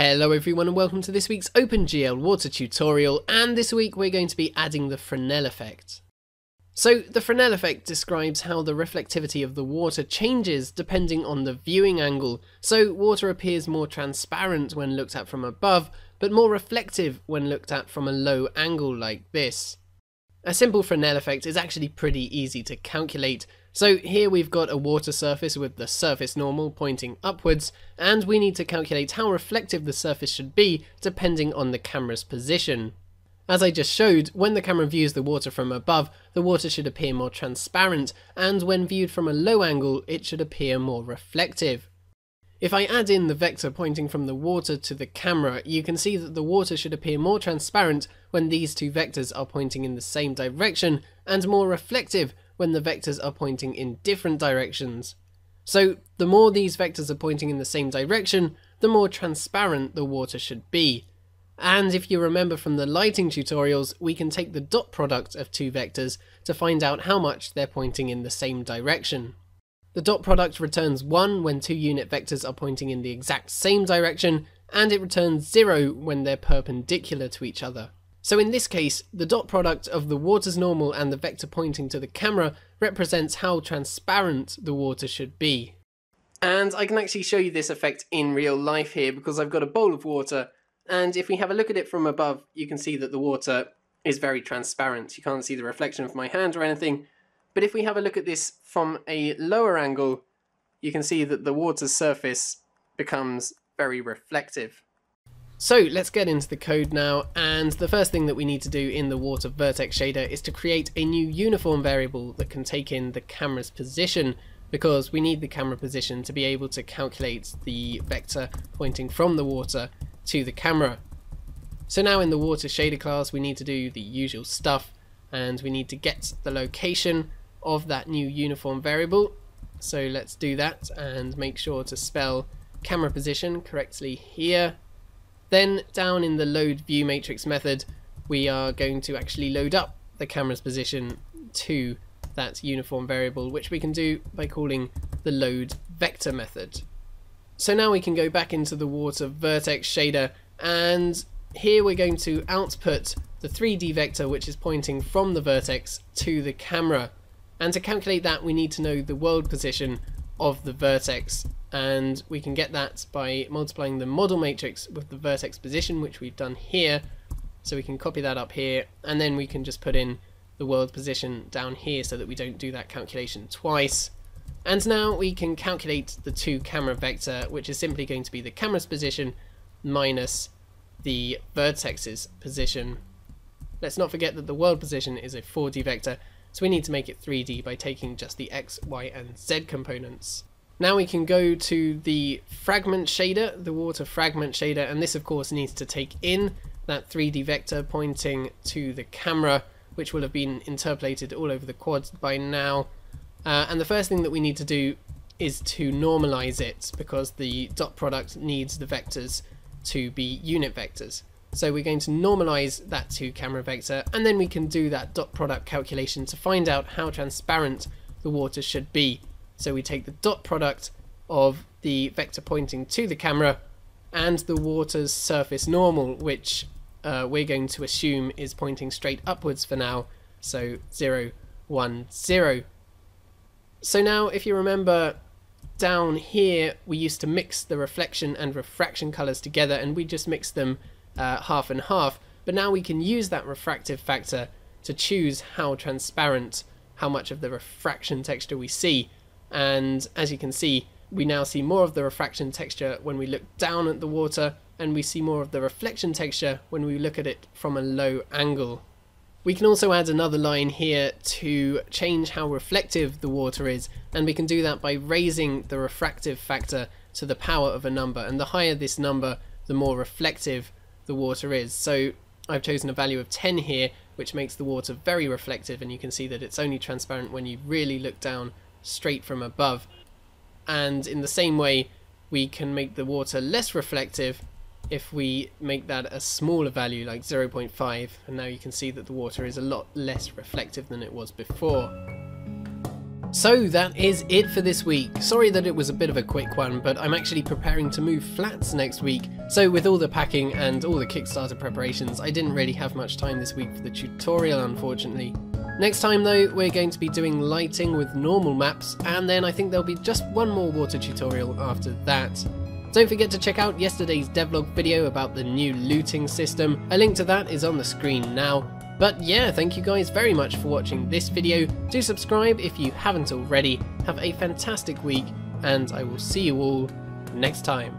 Hello everyone and welcome to this week's OpenGL water tutorial and this week we're going to be adding the Fresnel effect. So the Fresnel effect describes how the reflectivity of the water changes depending on the viewing angle, so water appears more transparent when looked at from above but more reflective when looked at from a low angle like this. A simple Fresnel effect is actually pretty easy to calculate, so here we've got a water surface with the surface normal pointing upwards, and we need to calculate how reflective the surface should be depending on the camera's position. As I just showed, when the camera views the water from above, the water should appear more transparent, and when viewed from a low angle, it should appear more reflective. If I add in the vector pointing from the water to the camera, you can see that the water should appear more transparent when these two vectors are pointing in the same direction, and more reflective when the vectors are pointing in different directions. So the more these vectors are pointing in the same direction, the more transparent the water should be. And if you remember from the lighting tutorials, we can take the dot product of two vectors to find out how much they're pointing in the same direction. The dot product returns 1 when two unit vectors are pointing in the exact same direction, and it returns 0 when they're perpendicular to each other. So in this case, the dot product of the water's normal and the vector pointing to the camera represents how transparent the water should be. And I can actually show you this effect in real life here because I've got a bowl of water and if we have a look at it from above you can see that the water is very transparent. You can't see the reflection of my hand or anything but if we have a look at this from a lower angle, you can see that the water's surface becomes very reflective. So let's get into the code now, and the first thing that we need to do in the water vertex shader is to create a new uniform variable that can take in the camera's position, because we need the camera position to be able to calculate the vector pointing from the water to the camera. So now in the water shader class we need to do the usual stuff, and we need to get the location of that new uniform variable. So let's do that and make sure to spell camera position correctly here. Then down in the load view matrix method, we are going to actually load up the camera's position to that uniform variable, which we can do by calling the load vector method. So now we can go back into the water vertex shader and here we're going to output the 3D vector which is pointing from the vertex to the camera. And to calculate that, we need to know the world position of the vertex. And we can get that by multiplying the model matrix with the vertex position, which we've done here. So we can copy that up here, and then we can just put in the world position down here so that we don't do that calculation twice. And now we can calculate the to camera vector, which is simply going to be the camera's position minus the vertex's position. Let's not forget that the world position is a 4D vector, so we need to make it 3D by taking just the X, Y and Z components. Now we can go to the fragment shader, the water fragment shader, and this of course needs to take in that 3D vector pointing to the camera, which will have been interpolated all over the quads by now. Uh, and the first thing that we need to do is to normalize it because the dot product needs the vectors to be unit vectors. So we're going to normalize that to camera vector and then we can do that dot product calculation to find out how transparent the water should be. So we take the dot product of the vector pointing to the camera and the water's surface normal which uh, we're going to assume is pointing straight upwards for now. So 0, 1, 0. So now if you remember down here we used to mix the reflection and refraction colors together and we just mixed them uh, half and half, but now we can use that refractive factor to choose how transparent, how much of the refraction texture we see. And as you can see, we now see more of the refraction texture when we look down at the water, and we see more of the reflection texture when we look at it from a low angle. We can also add another line here to change how reflective the water is, and we can do that by raising the refractive factor to the power of a number, and the higher this number, the more reflective the water is. So I've chosen a value of 10 here, which makes the water very reflective, and you can see that it's only transparent when you really look down straight from above. And in the same way, we can make the water less reflective if we make that a smaller value like 0.5 and now you can see that the water is a lot less reflective than it was before. So that is it for this week. Sorry that it was a bit of a quick one, but I'm actually preparing to move flats next week. So with all the packing and all the Kickstarter preparations, I didn't really have much time this week for the tutorial unfortunately. Next time though, we're going to be doing lighting with normal maps, and then I think there'll be just one more water tutorial after that. Don't forget to check out yesterday's devlog video about the new looting system, a link to that is on the screen now. But yeah, thank you guys very much for watching this video, do subscribe if you haven't already, have a fantastic week, and I will see you all next time.